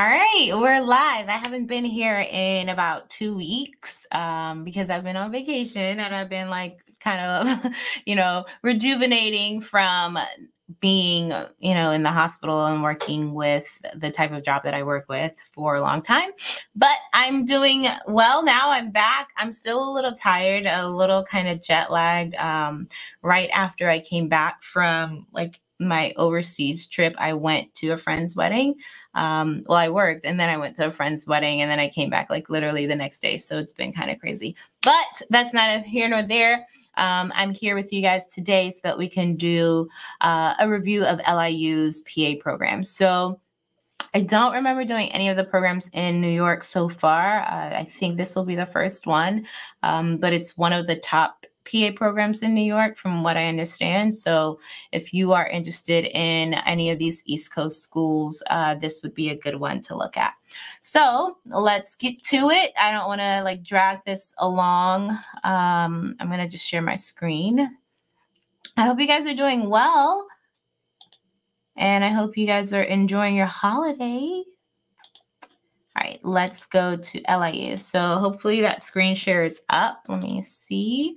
All right, we're live. I haven't been here in about two weeks um, because I've been on vacation and I've been like kind of, you know, rejuvenating from being, you know, in the hospital and working with the type of job that I work with for a long time. But I'm doing well now. I'm back. I'm still a little tired, a little kind of jet lagged. Um, right after I came back from like my overseas trip, I went to a friend's wedding. Um, well, I worked and then I went to a friend's wedding and then I came back like literally the next day. So it's been kind of crazy. But that's not here nor there. Um, I'm here with you guys today so that we can do uh, a review of LIU's PA program. So I don't remember doing any of the programs in New York so far. Uh, I think this will be the first one, um, but it's one of the top PA programs in New York, from what I understand. So, if you are interested in any of these East Coast schools, uh, this would be a good one to look at. So, let's get to it. I don't want to like drag this along. Um, I'm going to just share my screen. I hope you guys are doing well. And I hope you guys are enjoying your holiday. All right, let's go to LIU. So hopefully that screen share is up. Let me see.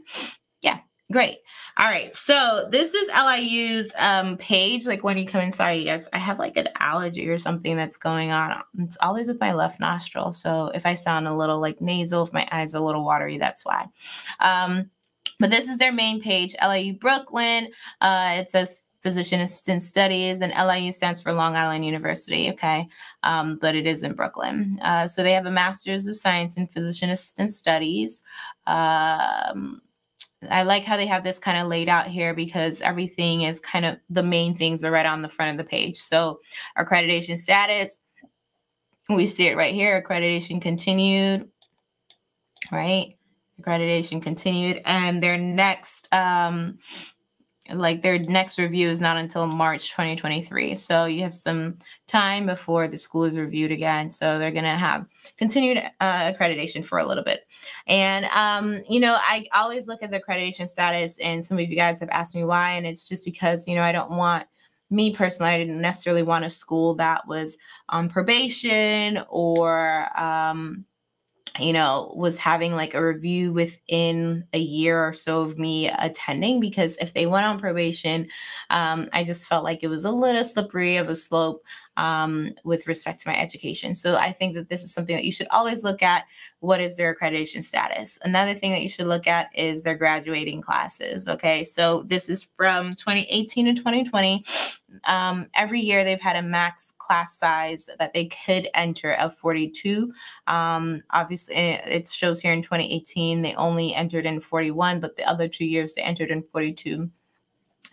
Yeah, great. All right, so this is LIU's um, page. Like when you come inside, you guys, I have like an allergy or something that's going on. It's always with my left nostril. So if I sound a little like nasal, if my eyes are a little watery, that's why. Um, but this is their main page, LIU Brooklyn. Uh, it says physician assistant studies, and LIU stands for Long Island University, okay? Um, but it is in Brooklyn. Uh, so they have a master's of science in physician assistant studies. Um, I like how they have this kind of laid out here because everything is kind of the main things are right on the front of the page. So accreditation status, we see it right here, accreditation continued, right? Accreditation continued. And their next um, like their next review is not until March 2023. So you have some time before the school is reviewed again. So they're going to have continued uh, accreditation for a little bit. And, um, you know, I always look at the accreditation status, and some of you guys have asked me why. And it's just because, you know, I don't want me personally, I didn't necessarily want a school that was on probation or, um, you know, was having like a review within a year or so of me attending because if they went on probation, um, I just felt like it was a little slippery of a slope um, with respect to my education. So I think that this is something that you should always look at. What is their accreditation status? Another thing that you should look at is their graduating classes. Okay, so this is from 2018 to 2020. Um, every year they've had a max class size that they could enter of 42. Um, obviously, eh, it shows here in 2018 they only entered in 41, but the other two years they entered in 42.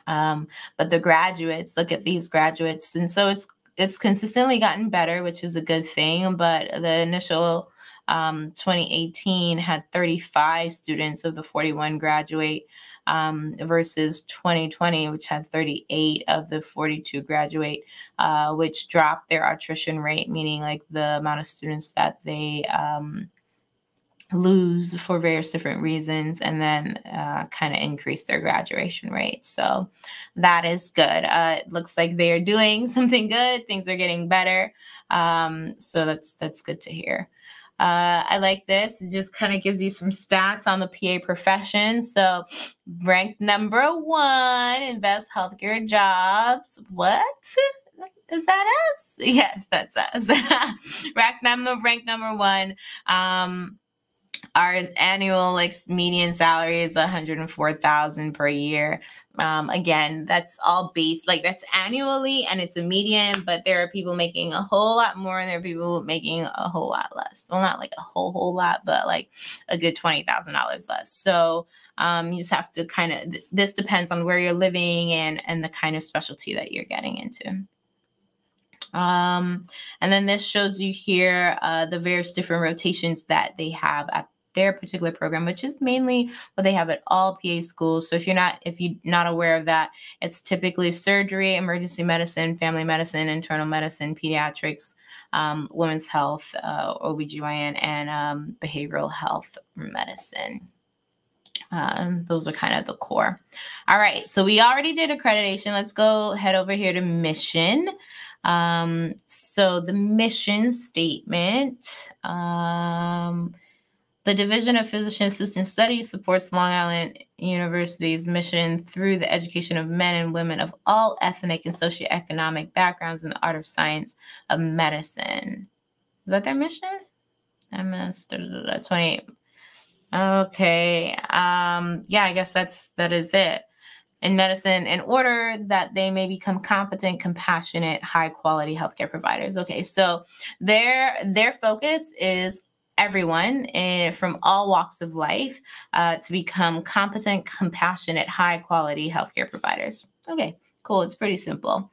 Um, but the graduates, look at these graduates. And so it's it's consistently gotten better, which is a good thing. But the initial um, 2018 had 35 students of the 41 graduate um, versus 2020, which had 38 of the 42 graduate, uh, which dropped their attrition rate, meaning like the amount of students that they um, lose for various different reasons and then uh, kind of increase their graduation rate. So that is good. Uh, it looks like they are doing something good. Things are getting better. Um, so that's that's good to hear. Uh, I like this. It just kind of gives you some stats on the PA profession. So, ranked number one in best healthcare jobs. What? Is that us? Yes, that's us. ranked number ranked number one. Um, our annual like median salary is 104,000 per year. Um, again, that's all based like that's annually and it's a median, but there are people making a whole lot more and there are people making a whole lot less. Well, not like a whole whole lot, but like a good twenty thousand dollars less. So um, you just have to kind of this depends on where you're living and and the kind of specialty that you're getting into. Um, and then this shows you here uh, the various different rotations that they have at their particular program, which is mainly what they have at all PA schools. So if you're not if you're not aware of that, it's typically surgery, emergency medicine, family medicine, internal medicine, pediatrics, um, women's health, uh, OBGYN, and um, behavioral health medicine. Um, those are kind of the core. All right, so we already did accreditation. Let's go head over here to mission. Um, so the mission statement. Um, the Division of Physician Assistant Studies supports Long Island University's mission through the education of men and women of all ethnic and socioeconomic backgrounds in the art of science of medicine. Is that their mission? MS 28. Okay. Um, yeah, I guess that's that is it. In medicine, in order that they may become competent, compassionate, high quality healthcare providers. Okay, so their their focus is everyone uh, from all walks of life uh, to become competent, compassionate, high quality healthcare providers. Okay, cool. It's pretty simple.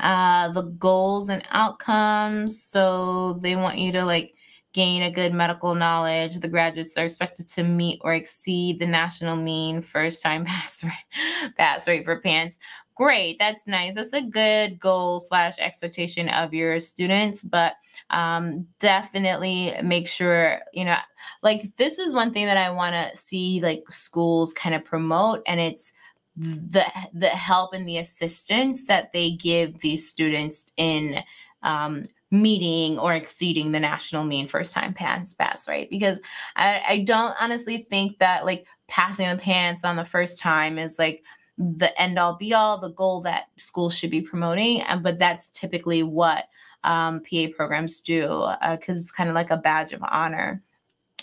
Uh, the goals and outcomes. So they want you to like gain a good medical knowledge. The graduates are expected to meet or exceed the national mean first time pass rate, pass rate for PANCE great that's nice that's a good goal slash expectation of your students but um, definitely make sure you know like this is one thing that i want to see like schools kind of promote and it's the the help and the assistance that they give these students in um, meeting or exceeding the national mean first time PANCE pass, right? Because I, I don't honestly think that like passing the PANCE on the first time is like the end all be all, the goal that schools should be promoting. But that's typically what um, PA programs do because uh, it's kind of like a badge of honor.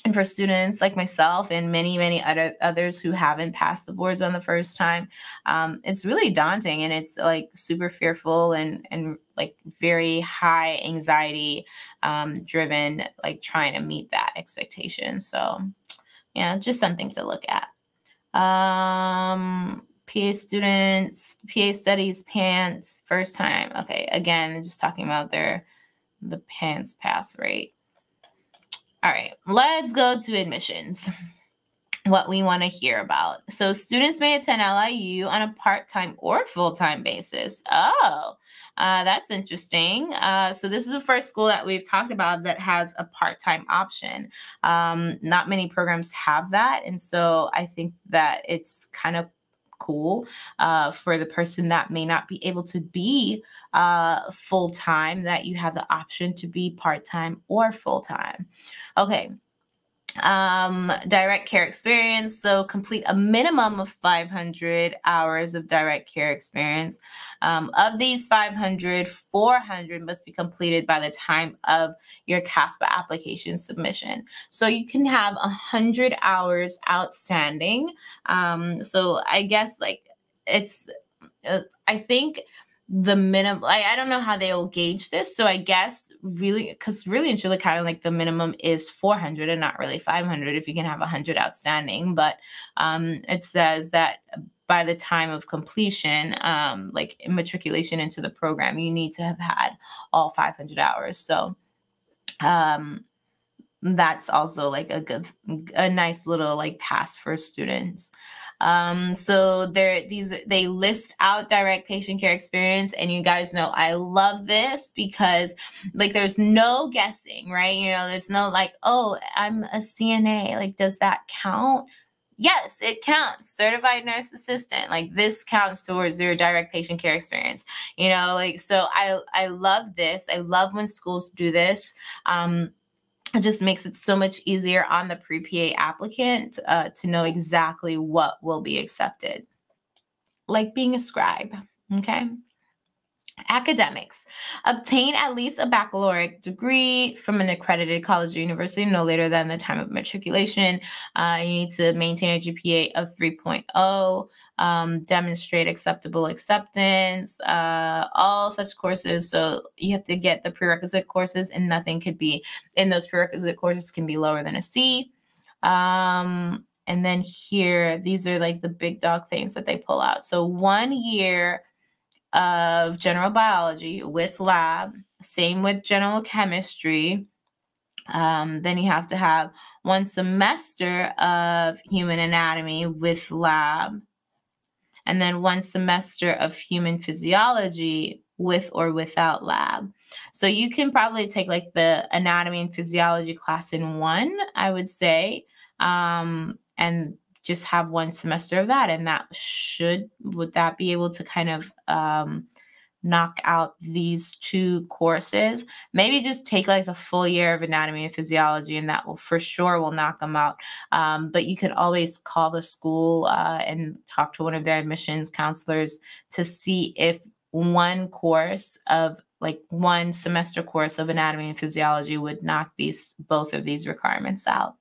And for students like myself and many, many other others who haven't passed the boards on the first time, um, it's really daunting and it's like super fearful and and like very high anxiety um, driven, like trying to meet that expectation. So, yeah, just something to look at. Um, PA students, PA studies, PANCE, first time. Okay, again, just talking about their the PANCE pass rate. All right, let's go to admissions. What we want to hear about. So, students may attend LIU on a part time or full time basis. Oh, uh, that's interesting. Uh, so, this is the first school that we've talked about that has a part time option. Um, not many programs have that. And so, I think that it's kind of cool uh, for the person that may not be able to be uh, full time, that you have the option to be part time or full time. Okay, um, direct care experience. So complete a minimum of 500 hours of direct care experience. Um, of these 500, 400 must be completed by the time of your CASPA application submission. So you can have 100 hours outstanding. Um, so I guess like it's, uh, I think the minimum like i don't know how they'll gauge this so i guess really because really and truly kind of like the minimum is 400 and not really 500 if you can have 100 outstanding but um it says that by the time of completion um like matriculation into the program you need to have had all 500 hours so um that's also like a good a nice little like pass for students um, so there, these they list out direct patient care experience, and you guys know I love this because like there's no guessing, right? You know, there's no like, oh, I'm a CNA, like does that count? Yes, it counts. Certified nurse assistant, like this counts towards your direct patient care experience. You know, like so I I love this. I love when schools do this. Um, it just makes it so much easier on the pre-PA applicant uh, to know exactly what will be accepted. Like being a scribe, okay? Academics. Obtain at least a baccalaureate degree from an accredited college or university no later than the time of matriculation. Uh, you need to maintain a GPA of 3.0, um, demonstrate acceptable acceptance, uh, all such courses. So you have to get the prerequisite courses, and nothing could be in those prerequisite courses can be lower than a C. Um, and then here, these are like the big dog things that they pull out. So one year of general biology with lab, same with general chemistry. Um, then you have to have one semester of human anatomy with lab, and then one semester of human physiology with or without lab. So you can probably take like the anatomy and physiology class in one, I would say. Um, and just have one semester of that and that should would that be able to kind of um, knock out these two courses? Maybe just take like a full year of anatomy and physiology and that will for sure will knock them out. Um, but you can always call the school uh, and talk to one of their admissions counselors to see if one course of like one semester course of anatomy and physiology would knock these both of these requirements out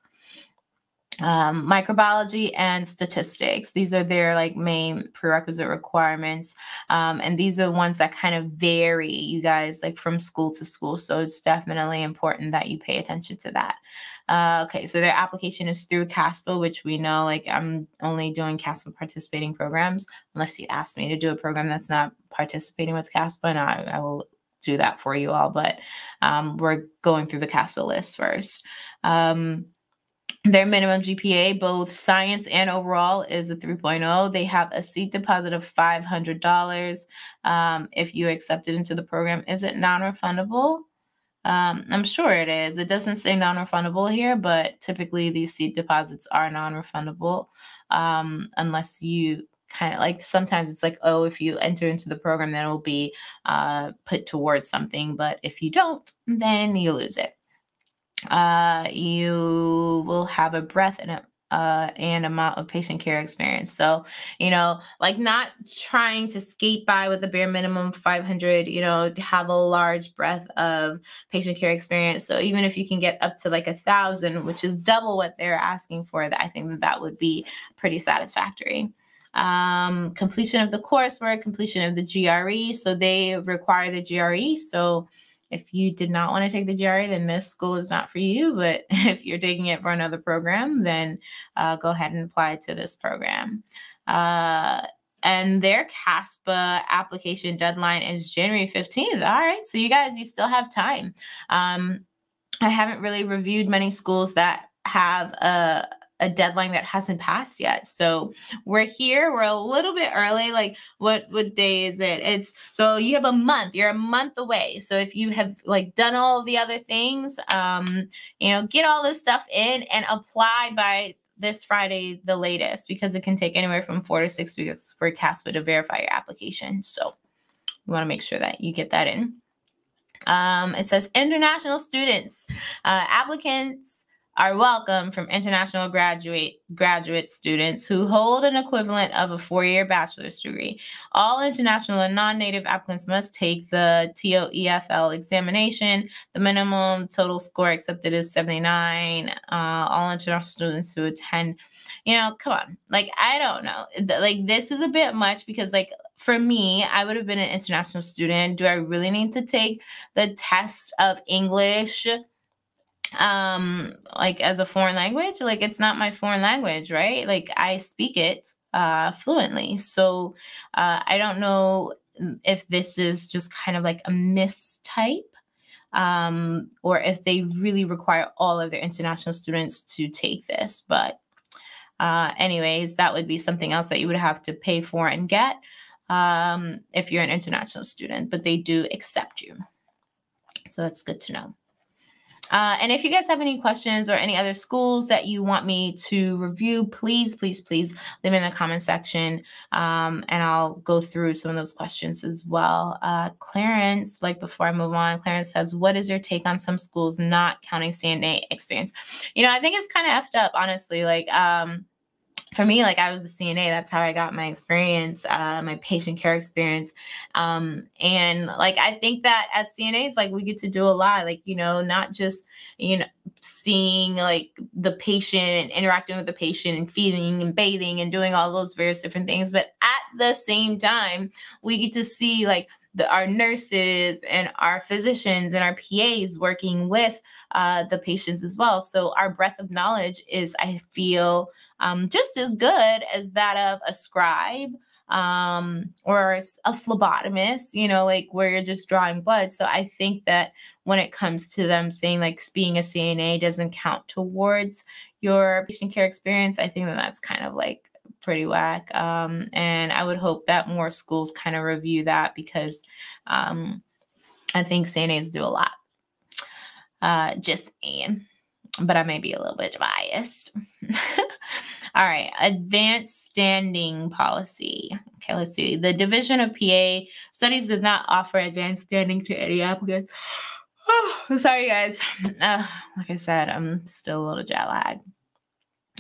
um, microbiology and statistics. These are their like main prerequisite requirements. Um, and these are the ones that kind of vary, you guys, like from school to school. So it's definitely important that you pay attention to that. Uh, okay, so their application is through CASPA, which we know like I'm only doing CASPA participating programs, unless you ask me to do a program that's not participating with CASPA, and I, I will do that for you all. But um, we're going through the CASPA list first. Um, their minimum GPA, both science and overall, is a 3.0. They have a seat deposit of $500 um, if you accepted into the program. Is it non refundable? Um, I'm sure it is. It doesn't say non refundable here, but typically these seat deposits are non refundable um, unless you kind of like sometimes it's like, oh, if you enter into the program, then it will be uh, put towards something. But if you don't, then you lose it uh, you will have a breadth and a uh, and amount of patient care experience. So, you know, like not trying to skate by with the bare minimum 500, you know, have a large breadth of patient care experience. So even if you can get up to like a thousand, which is double what they're asking for, I think that that would be pretty satisfactory. Um, completion of the coursework, completion of the GRE. So they require the GRE. So if you did not want to take the GRE, then this school is not for you. But if you're taking it for another program, then uh, go ahead and apply to this program. Uh, and their CASPA application deadline is January 15th. All right. So, you guys, you still have time. Um, I haven't really reviewed many schools that have a a deadline that hasn't passed yet. So we're here. We're a little bit early. Like what what day is it? It's so you have a month. You're a month away. So if you have like done all the other things, um, you know, get all this stuff in and apply by this Friday, the latest, because it can take anywhere from four to six weeks for CASPA to verify your application. So we want to make sure that you get that in. Um, it says international students, uh, applicants are welcome from international graduate graduate students who hold an equivalent of a four-year bachelor's degree. All international and non-native applicants must take the TOEFL examination. The minimum total score accepted is 79. Uh, all international students who attend, you know, come on. Like I don't know. Like this is a bit much because like for me, I would have been an international student. Do I really need to take the test of English? Um like as a foreign language like it's not my foreign language right? Like i speak it uh fluently. So uh i don't know if this is just kind of like a mistype um or if they really require all of their international students to take this but uh anyways that would be something else that you would have to pay for and get um if you're an international student but they do accept you. So that's good to know uh, and if you guys have any questions or any other schools that you want me to review, please, please, please leave in the comment section um, and I'll go through some of those questions as well. Uh, Clarence, like before I move on, Clarence says, What is your take on some schools not counting CNA experience? You know, I think it's kind of effed up, honestly. Like, um, for me, like I was a CNA, that's how I got my experience, uh, my patient care experience. Um, and like I think that as CNAs, like we get to do a lot, like, you know, not just, you know, seeing like the patient and interacting with the patient and feeding and bathing and doing all those various different things. But at the same time, we get to see like the, our nurses and our physicians and our PAs working with uh, the patients as well. So our breadth of knowledge is, I feel, um, just as good as that of a scribe um, or a phlebotomist, you know, like where you're just drawing blood. So I think that when it comes to them saying like being a CNA doesn't count towards your patient care experience, I think that that's kind of like pretty whack. Um, and I would hope that more schools kind of review that because um, I think CNAs do a lot. Uh, just saying, but I may be a little bit biased. All right, advanced standing policy. Okay, let's see. The Division of PA Studies does not offer advanced standing to any applicant. Oh, sorry, guys. Uh, like I said, I'm still a little jet lagged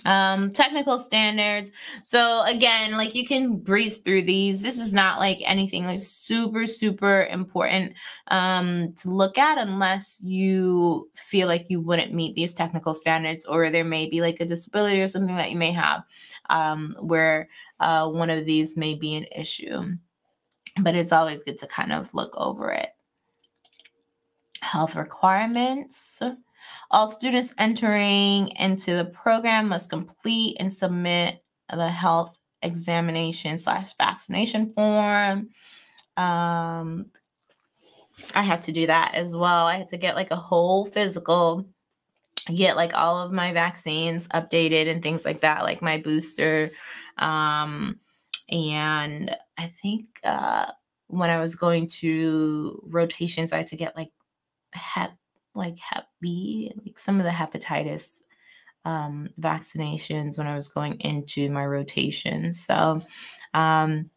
um technical standards. So again like you can breeze through these. This is not like anything like super super important um to look at unless you feel like you wouldn't meet these technical standards or there may be like a disability or something that you may have um where uh one of these may be an issue. But it's always good to kind of look over it. Health requirements all students entering into the program must complete and submit the health examination slash vaccination form. Um, I had to do that as well. I had to get like a whole physical, get like all of my vaccines updated and things like that, like my booster. Um, and I think uh, when I was going to rotations, I had to get like hep like Hep B, like some of the hepatitis um, vaccinations when I was going into my rotation. So, um,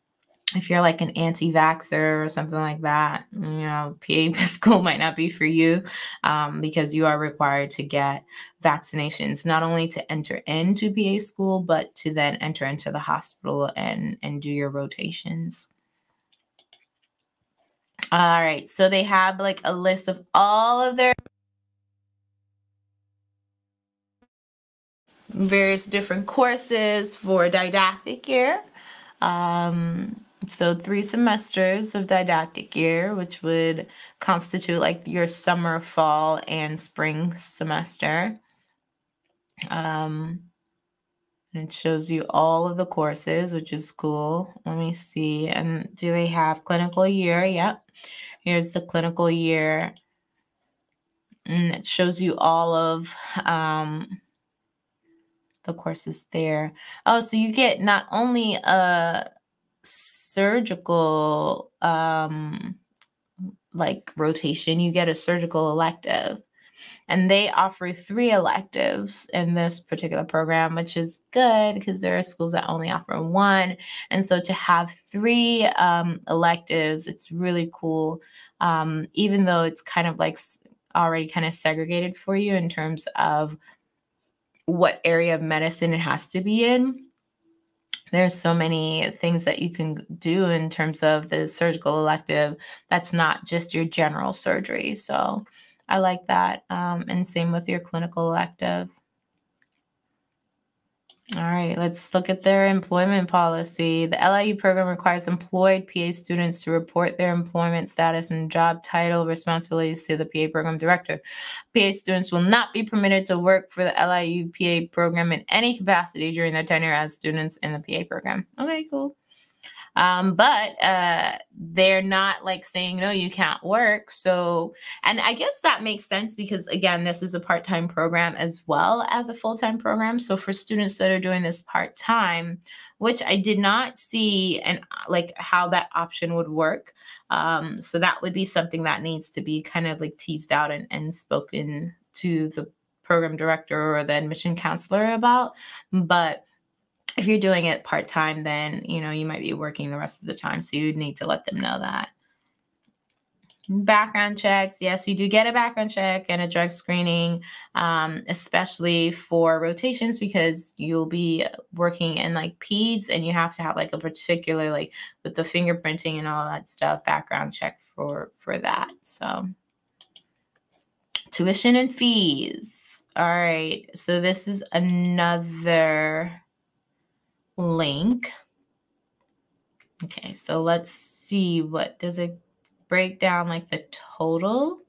if you're like an anti-vaxxer or something like that, you know, PA school might not be for you um, because you are required to get vaccinations not only to enter into PA school, but to then enter into the hospital and and do your rotations. All right. So they have like a list of all of their various different courses for didactic year. Um, so three semesters of didactic year, which would constitute like your summer, fall, and spring semester. Um, and it shows you all of the courses, which is cool. Let me see. And do they have clinical year? Yep. Here's the clinical year. And it shows you all of um, the courses there. Oh, so you get not only a surgical um, like rotation, you get a surgical elective and they offer three electives in this particular program which is good because there are schools that only offer one and so to have three um, electives it's really cool um, even though it's kind of like already kind of segregated for you in terms of what area of medicine it has to be in there's so many things that you can do in terms of the surgical elective that's not just your general surgery so I like that. Um, and same with your clinical elective. All right, let's look at their employment policy. The LIU program requires employed PA students to report their employment status and job title responsibilities to the PA program director. PA students will not be permitted to work for the LIU PA program in any capacity during their tenure as students in the PA program. Okay, cool. Um, but uh, they're not like saying, no, you can't work. So, and I guess that makes sense because, again, this is a part time program as well as a full time program. So, for students that are doing this part time, which I did not see and like how that option would work. Um, so, that would be something that needs to be kind of like teased out and, and spoken to the program director or the admission counselor about. But if you're doing it part time, then you know you might be working the rest of the time. So you need to let them know that. Background checks. Yes, you do get a background check and a drug screening, um, especially for rotations because you'll be working in like peds and you have to have like a particular like with the fingerprinting and all that stuff background check for for that. So tuition and fees. All right. So this is another link. Okay, so let's see what does it break down like the total.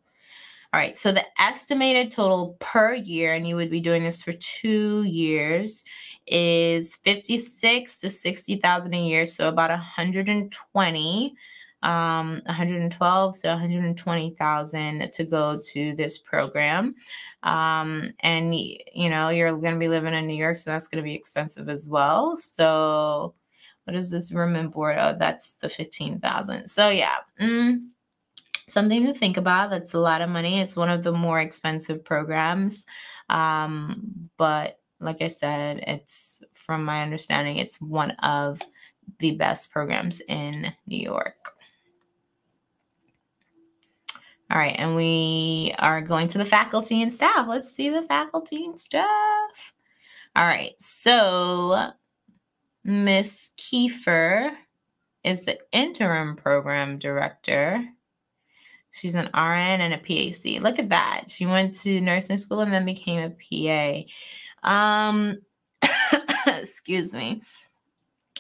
All right, so the estimated total per year, and you would be doing this for two years, is 56 to 60,000 a year. So about 120 um, 112 to 120,000 to go to this program. Um, and you know, you're going to be living in New York, so that's going to be expensive as well. So, what is this room and board? Oh, that's the 15,000. So, yeah. Mm, something to think about. That's a lot of money. It's one of the more expensive programs. Um, but like I said, it's from my understanding, it's one of the best programs in New York. All right, and we are going to the faculty and staff. Let's see the faculty and staff. All right, so Miss Kiefer is the interim program director. She's an RN and a PAC. Look at that. She went to nursing school and then became a PA. Um, excuse me.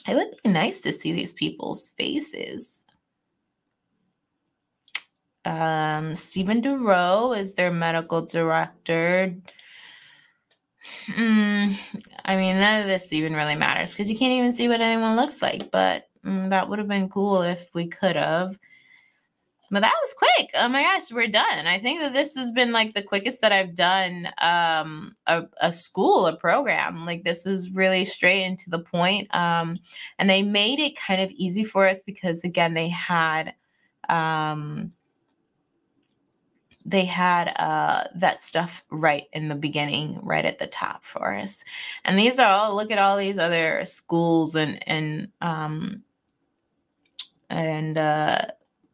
It would be nice to see these people's faces. Um, Stephen Duro is their medical director. Mm, I mean, none of this even really matters because you can't even see what anyone looks like. But mm, that would have been cool if we could have. But that was quick. Oh my gosh, we're done. I think that this has been like the quickest that I've done um, a, a school, a program. Like this was really straight into the point. Um, and they made it kind of easy for us because again, they had um, they had uh, that stuff right in the beginning, right at the top for us. And these are all look at all these other schools and and um, and uh,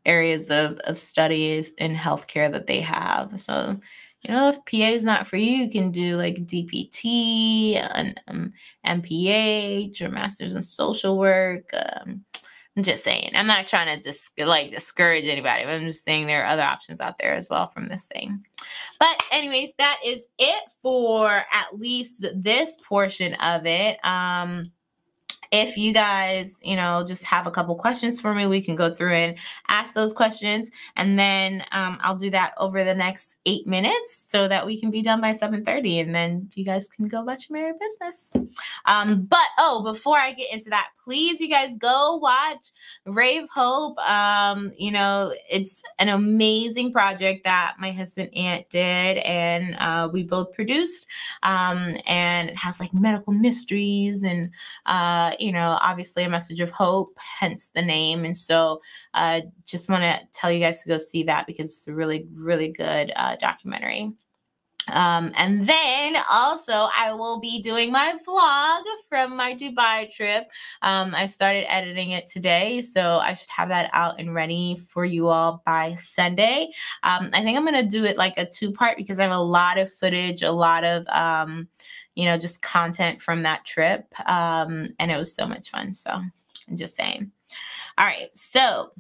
areas of of studies in healthcare that they have. So you know, if PA is not for you, you can do like DPT, and um, MPH, or Masters in Social Work. Um, I'm just saying. I'm not trying to just dis- like discourage anybody. but I'm just saying there are other options out there as well from this thing. But anyways, that is it for at least this portion of it. Um if you guys, you know, just have a couple questions for me, we can go through and ask those questions. And then um, I'll do that over the next eight minutes so that we can be done by 7.30 and then you guys can go about your merry business. Um, but, oh, before I get into that, please, you guys go watch Ray of Hope. Um, you know, it's an amazing project that my husband Ant did and uh, we both produced. Um, and it has like medical mysteries and, uh, you know, obviously a message of hope, hence the name. And so uh, just want to tell you guys to go see that because it's a really, really good uh, documentary. Um, and then also, I will be doing my vlog from my Dubai trip. Um, I started editing it today, so I should have that out and ready for you all by Sunday. Um, I think I'm going to do it like a two part because I have a lot of footage, a lot of um, you know, just content from that trip. Um, and it was so much fun. So I'm just saying. All right. So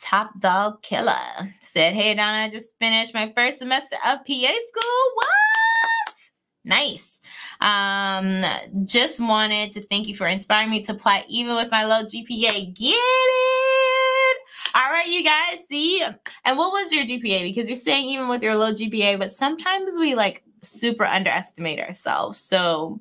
Top Dog Killer said, Hey, Donna, I just finished my first semester of PA school. What? Nice. Um, just wanted to thank you for inspiring me to apply even with my low GPA. Get it? All right, you guys, see? And what was your GPA? Because you're saying even with your low GPA, but sometimes we like super underestimate ourselves. So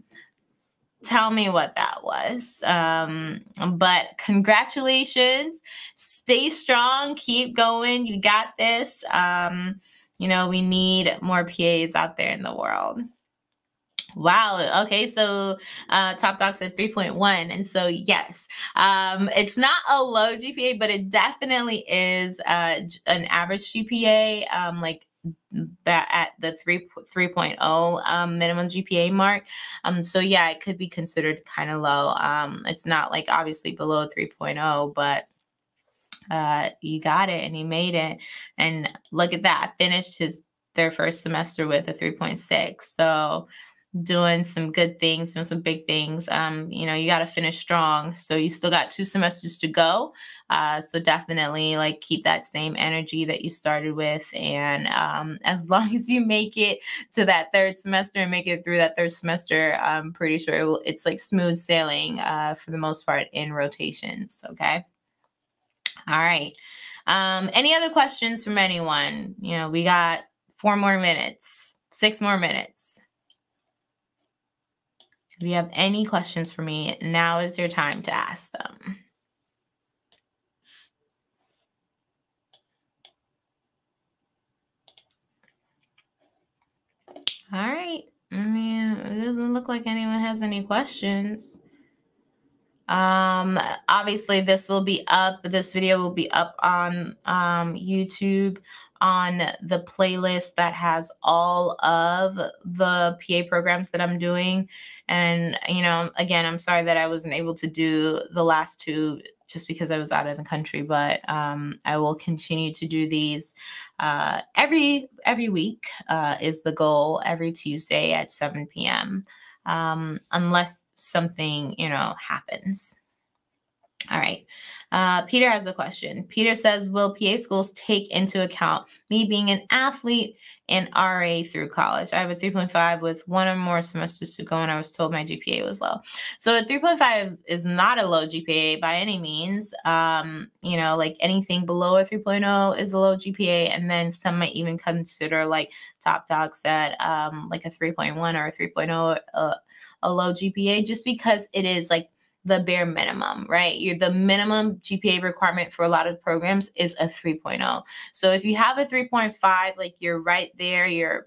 tell me what that was. Um, but congratulations. Stay strong. Keep going. You got this. Um, you know, we need more PAs out there in the world. Wow. Okay. So uh, Top Dog said 3.1. And so, yes, um, it's not a low GPA, but it definitely is uh, an average GPA. Um, like that at the 3 3.0 um, minimum GPA mark. Um, so yeah, it could be considered kind of low. Um, it's not like obviously below 3.0, but uh, you got it and he made it. And look at that, finished his their first semester with a 3.6. So doing some good things, doing some big things. Um, you know, you got to finish strong. So you still got two semesters to go. Uh, so definitely like keep that same energy that you started with. And um, as long as you make it to that third semester and make it through that third semester, I'm pretty sure it will, it's like smooth sailing uh, for the most part in rotations. Okay. All right. Um, any other questions from anyone? You know, we got four more minutes, six more minutes. If you have any questions for me, now is your time to ask them. All right. I mean, it doesn't look like anyone has any questions. Um, obviously, this will be up. This video will be up on um, YouTube on the playlist that has all of the PA programs that I'm doing. And, you know, again, I'm sorry that I wasn't able to do the last two just because I was out of the country, but um, I will continue to do these uh, every every week uh, is the goal every Tuesday at 7 p.m. Um, unless something you know happens. All right. Uh, Peter has a question. Peter says, Will PA schools take into account me being an athlete and RA through college? I have a 3.5 with one or more semesters to go, and I was told my GPA was low. So a 3.5 is, is not a low GPA by any means. Um, you know, like anything below a 3.0 is a low GPA, and then some might even consider like top dogs at um, like a 3.1 or a 3.0 uh, a low GPA just because it is like the bare minimum, right? You're the minimum GPA requirement for a lot of programs is a 3.0. So if you have a 3.5, like you're right there, you're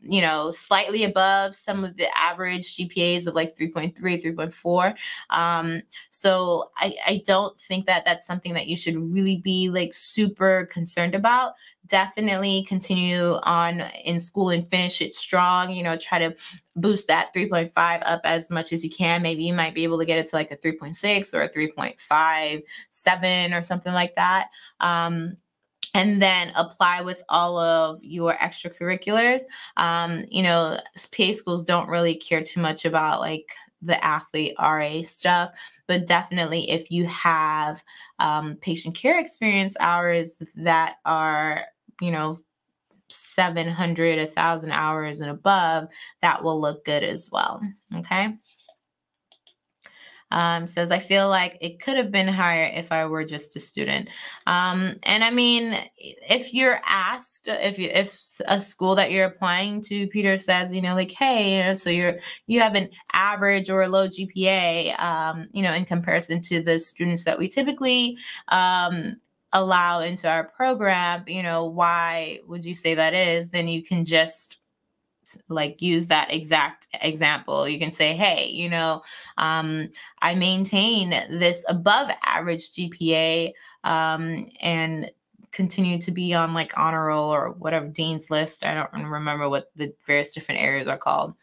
you know, slightly above some of the average GPAs of like 3.3, 3.4. Um, so I, I don't think that that's something that you should really be like super concerned about. Definitely continue on in school and finish it strong. You know, try to boost that 3.5 up as much as you can. Maybe you might be able to get it to like a 3.6 or a 3.57 or something like that. Um, and then apply with all of your extracurriculars. Um, you know, PA schools don't really care too much about like the athlete RA stuff, but definitely if you have um, patient care experience hours that are, you know, 700, 1,000 hours and above, that will look good as well. Okay um, says, I feel like it could have been higher if I were just a student. Um, and I mean, if you're asked, if you, if a school that you're applying to, Peter says, you know, like, hey, you know, so you're, you have an average or a low GPA, um, you know, in comparison to the students that we typically, um, allow into our program, you know, why would you say that is? Then you can just like use that exact example. You can say hey you know um, i maintain this above average gpa um, and continue to be on like honor roll or whatever dean's list i don't remember what the various different areas are called.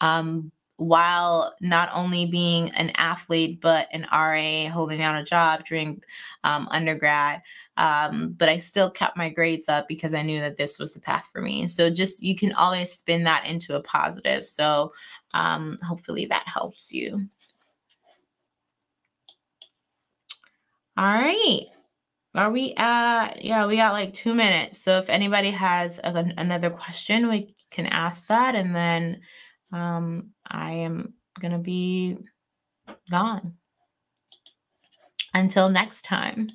Um, while not only being an athlete but an RA holding down a job during um, undergrad. Um, but I still kept my grades up because I knew that this was the path for me. So just you can always spin that into a positive. So um, hopefully that helps you. All right. Are we at, yeah, we got like two minutes. So if anybody has a, another question, we can ask that. And then um, I am going to be gone. Until next time.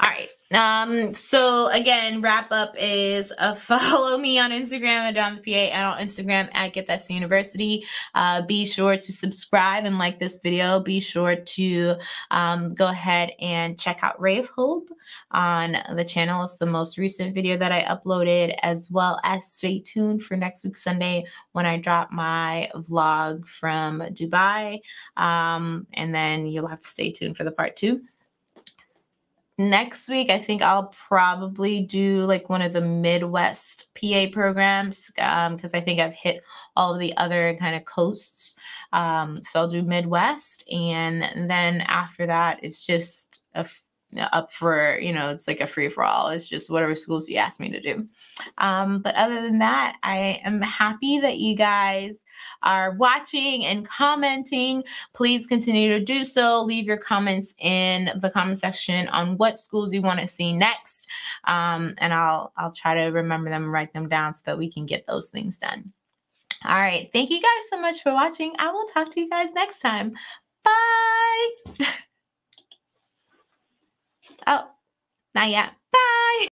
All right. Um, so again, wrap up is uh, follow me on Instagram at Adanna the PA and on Instagram at Get That to University. Uh, be sure to subscribe and like this video. Be sure to um, go ahead and check out of Hope on the channel. It's the most recent video that I uploaded, as well as stay tuned for next week Sunday when I drop my vlog from Dubai. Um, and then you'll have to stay tuned for the part two next week i think i'll probably do like one of the midwest pa programs because um, i think i've hit all of the other kind of coasts. Um, so i'll do midwest and then after that it's just a up for you know it's like a free for all it's just whatever schools you ask me to do. Um, but other than that i am happy that you guys are watching and commenting. Please continue to do so. Leave your comments in the comment section on what schools you want to see next um, and i'll i'll try to remember them and write them down so that we can get those things done. All right thank you guys so much for watching. I will talk to you guys next time. Bye Oh, not yet. Bye.